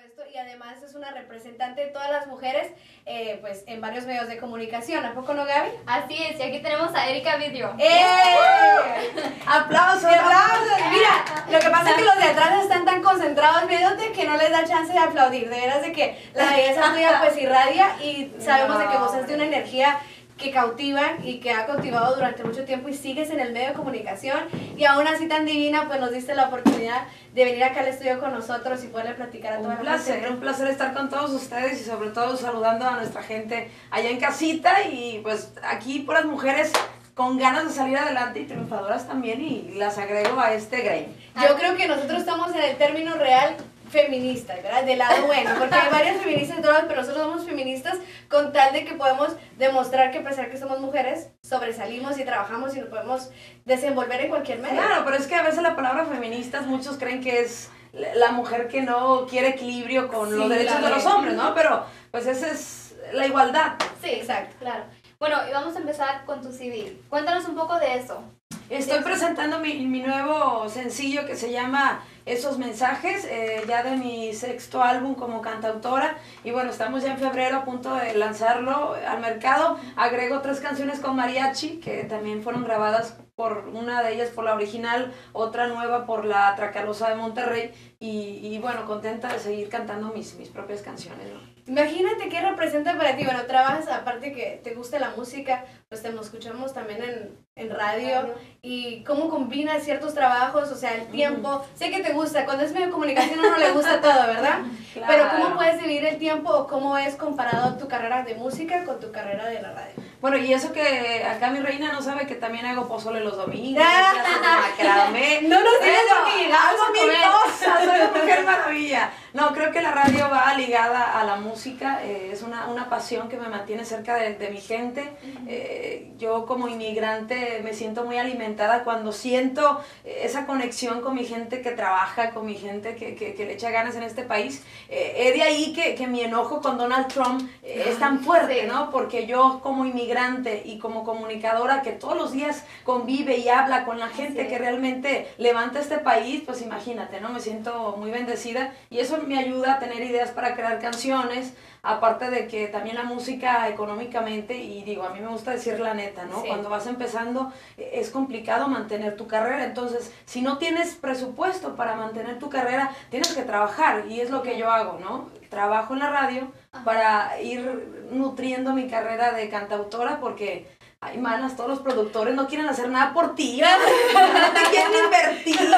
supuesto, y además es una representante de todas las mujeres eh, pues en varios medios de comunicación. ¿A poco no, Gaby? Así es, y aquí tenemos a Erika Vidrio. ¡Eh! ¡Aplausos! ¡Aplausos! Mira, lo que pasa es que los de atrás están tan concentrados viéndote que no les da chance de aplaudir. De veras de que la belleza tuya pues irradia y sabemos de que gozas de una energía que cautivan y que ha cautivado durante mucho tiempo y sigues en el medio de comunicación y aún así tan divina, pues nos diste la oportunidad de venir acá al estudio con nosotros y poderle platicar a toda Un la placer, gente. un placer estar con todos ustedes y sobre todo saludando a nuestra gente allá en casita y pues aquí puras mujeres con ganas de salir adelante y triunfadoras también y las agrego a este gremio. Yo creo que nosotros estamos en el término real feminista, ¿verdad? Del lado bueno, porque hay varias feministas y todas, pero nosotros somos feministas con tal de que podemos demostrar que a pesar que somos mujeres, sobresalimos y trabajamos y nos podemos desenvolver en cualquier medio. Claro, pero es que a veces la palabra feministas muchos creen que es la mujer que no quiere equilibrio con Sí, los derechos de los hombres, ¿no? Pero pues esa es la igualdad. Sí, Exacto. claro. Bueno, y vamos a empezar con tu CD. Cuéntanos un poco de eso. Estoy presentando mi, mi nuevo sencillo que se llama Esos Mensajes, eh, ya de mi sexto álbum como cantautora. Y bueno, estamos ya en febrero a punto de lanzarlo al mercado. Agrego tres canciones con mariachi que también fueron grabadas por una de ellas por la original, otra nueva por la Tracalosa de Monterrey. Y, y bueno, contenta de seguir cantando mis, mis propias canciones. ¿no? Imagínate qué representa para ti. Bueno, trabajas, aparte que te gusta la música, pues te nos escuchamos también en, en radio. Y cómo combinas ciertos trabajos, o sea, el tiempo. Sé que te gusta, cuando es medio de comunicación uno le gusta todo, ¿verdad? Pero ¿cómo puedes dividir el tiempo o cómo es comparado tu carrera de música con tu carrera de la radio? Bueno, y eso que acá mi reina no sabe que también hago pozole los domingos. No nos lo que llegamos hago a mil cosas, soy una mujer maravilla. No, creo que la radio va ligada a la música, eh, es una, una pasión que me mantiene cerca de, de mi gente. Eh, yo como inmigrante me siento muy alimentada cuando siento eh, esa conexión con mi gente que trabaja, con mi gente que, que, que le echa ganas en este país. Eh, es de ahí que, que mi enojo con Donald Trump eh, es tan fuerte. ¿no? Porque yo como inmigrante y como comunicadora que todos los días convive y habla con la gente que realmente levanta este país, pues imagínate, ¿no? Me siento muy bendecida y eso me ayuda a tener ideas para crear canciones, aparte de que también la música económicamente, y digo, a mí me gusta decir la neta, ¿no? Sí. Cuando vas empezando eh, es complicado mantener tu carrera, entonces si no tienes presupuesto para mantener tu carrera, tienes que trabajar y es lo que yo hago, ¿no? Trabajo en la radio para ir nutriendo mi carrera de cantautora porque... Ay, manas, todos los productores no quieren hacer nada por ti, no te quieren invertir,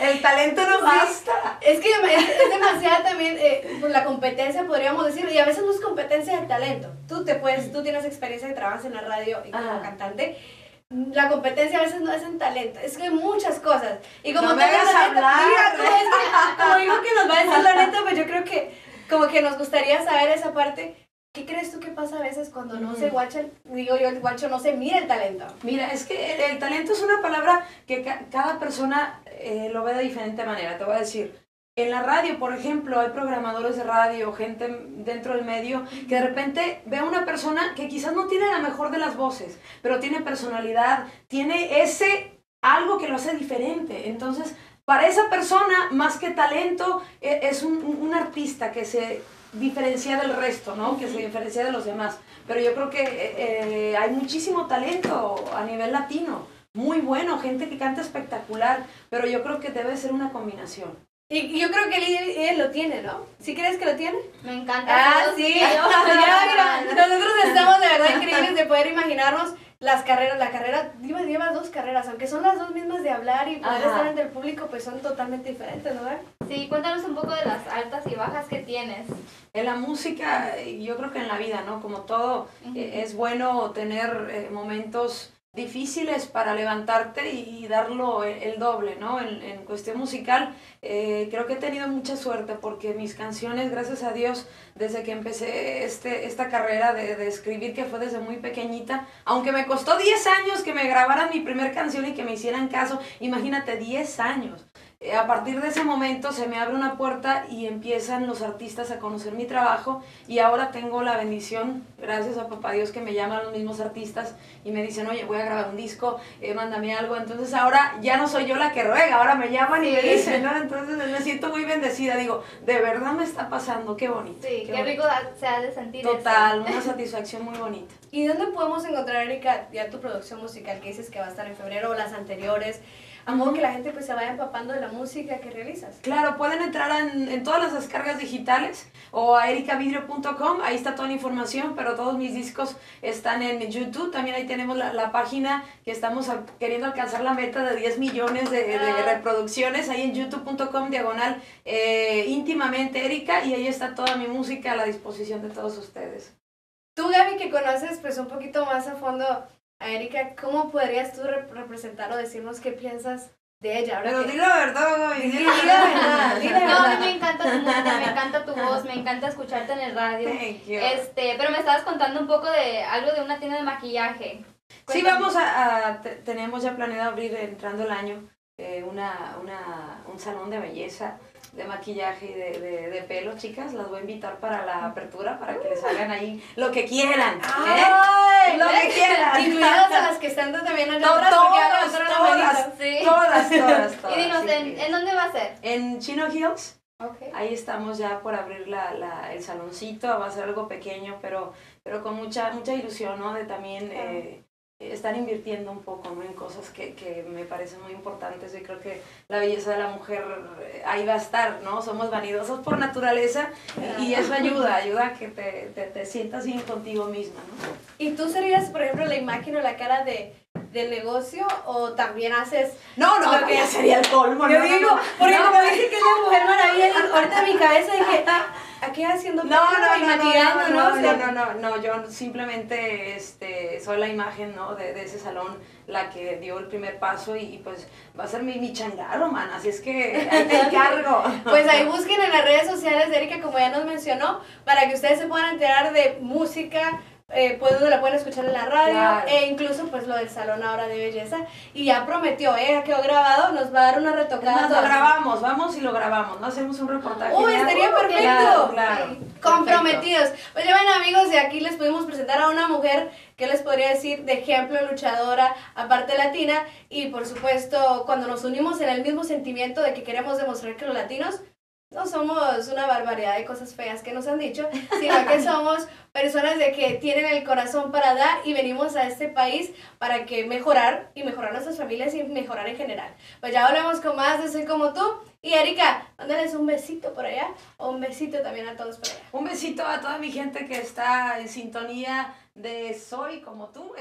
el talento no basta. Es que es, demasiada también eh, pues, la competencia, podríamos decir, y a veces no es competencia de talento. Tú te puedes, tú tienes experiencia que trabajas en la radio y como Ajá. cantante. La competencia a veces no es en talento, es que hay muchas cosas. Y como No te hagas la neta- hablar. Mira, es que- como digo que nos va a decir la neta, pues yo creo que como que nos gustaría saber esa parte. ¿Qué crees tú que pasa a veces cuando no se Ujú. guacha, digo yo, el guacho no se mira el talento? Mira, es que el, el talento es una palabra que ca- cada persona eh, lo ve de diferente manera. Te voy a decir, en la radio, por ejemplo, hay programadores de radio, gente dentro del medio, que de repente ve a una persona que quizás no tiene la mejor de las voces, pero tiene personalidad, tiene ese algo que lo hace diferente. Entonces, para esa persona, más que talento, e- es un, artista que se diferencia del resto, ¿no? Que se diferencia de los demás. Pero yo creo que eh, eh, hay muchísimo talento a nivel latino, muy bueno, gente que canta espectacular, pero yo creo que debe ser una combinación. Y, yo creo que él, él lo tiene, ¿no? ¿Sí crees que lo tiene? Me encanta. Ah, sí. mira, nosotros estamos de verdad increíbles de poder imaginarnos las carreras, la carrera, lleva, lleva dos carreras, aunque son las dos mismas de hablar y poder Ajá. estar ante el público, pues son totalmente diferentes, ¿no? Sí, cuéntanos un poco de las altas y bajas que tienes. En la música, yo creo que en la vida, ¿no? Como todo, eh, es bueno tener eh, momentos difíciles para levantarte y darlo el, doble, ¿no? En, en cuestión musical, eh, creo que he tenido mucha suerte porque mis canciones, gracias a Dios, desde que empecé este, esta carrera de, de escribir, que fue desde muy pequeñita, aunque me costó 10 años que me grabaran mi primer canción y que me hicieran caso, imagínate, 10 años. Eh, a partir de ese momento se me abre una puerta y empiezan los artistas a conocer mi trabajo y ahora tengo la bendición, gracias a papá Dios que me llaman los mismos artistas y me dicen, oye, voy a grabar un disco, eh, mándame algo. Entonces ahora ya no soy yo la que ruega, ahora me llaman y me dicen, ¿no? Entonces me siento muy bendecida, digo, de verdad me está pasando, qué bonito. Sí, qué, rico se ha de sentir. Total, una satisfacción muy bonita. ¿Y dónde podemos encontrar, Erika, ya tu producción musical que dices que va a estar en febrero o las anteriores? A modo que la gente pues se vaya empapando de la música que realizas. Claro, pueden entrar en, en todas las descargas digitales o a ericavidrio.com, ahí está toda la información, pero todos mis discos están en YouTube, también ahí tenemos la, la página que estamos queriendo alcanzar la meta de 10 millones de, de ah. reproducciones, ahí en youtube.com diagonal eh, íntimamente Erika y ahí está toda mi música a la disposición de todos ustedes. Tú Gaby que conoces pues un poquito más a fondo Erika, ¿cómo podrías tú representar o decirnos qué piensas de ella? Pero dile la verdad, Dile, dile la verdad, No, a mí me encanta tu música, me encanta tu voz, me encanta escucharte en el radio. Este, pero me estabas contando un poco de algo de una tienda de maquillaje. Sí, vamos a, tenemos ya planeado abrir entrando el año eh, una, una, un salón de belleza de maquillaje y de, de, de, pelo, chicas, las voy a invitar para la apertura, para que les hagan ahí lo que quieran. ¿eh? Lo que quieran. Incluidas a las que están también atrás, todas, todas, sí. todas, todas, todas, Y dinos, ¿en, dónde va a ser? En Chino Hills. Okay. Ahí estamos ya por abrir la, la, el saloncito, va a ser algo pequeño, pero, pero con mucha, mucha ilusión, ¿no? De también... Eh, estar invirtiendo un poco ¿no? en cosas que, que, me parecen muy importantes y creo que la belleza de la mujer eh, ahí va a estar, ¿no? Somos vanidosos por naturaleza y, eso ayuda, ayuda a que te, te, te, sientas bien contigo misma, ¿no? ¿Y tú serías, por ejemplo, la imagen o la cara de, del negocio o también haces no no lo que ya sería el colmo yo digo porque como dice que es la mujer maravilla ahorita en mi cabeza dije aquí haciendo no no no, no, no, no, no, no, no, yo simplemente este, soy la imagen ¿no? de, de ese salón, la que dio el primer paso y, pues va a ser mi, mi changaro, man, así es que ahí te encargo. pues ahí busquen en las redes sociales de Erika, como ya nos mencionó, para que ustedes se puedan enterar de música, eh, pues donde la pueden escuchar en la radio e incluso pues lo del salón ahora de belleza y ya prometió, eh, quedó grabado, nos va a dar una retocada. Nos lo grabamos, vamos y lo grabamos, no hacemos un reportaje. Uy, estaría perfecto. Claro, Comprometidos. Oye, bueno amigos, y aquí les pudimos presentar a una mujer que les podría decir de ejemplo luchadora, aparte latina, y por supuesto cuando nos unimos en el mismo sentimiento de que queremos demostrar que los latinos no somos una barbaridad de cosas feas que nos han dicho, sino que somos personas de que tienen el corazón para dar y venimos a este país para que mejorar y mejorar nuestras familias y mejorar en general. Pues ya volvemos con más de Soy como tú. Y Erika, mándales un besito por allá o un besito también a todos por allá. Un besito a toda mi gente que está en sintonía de Soy como tú.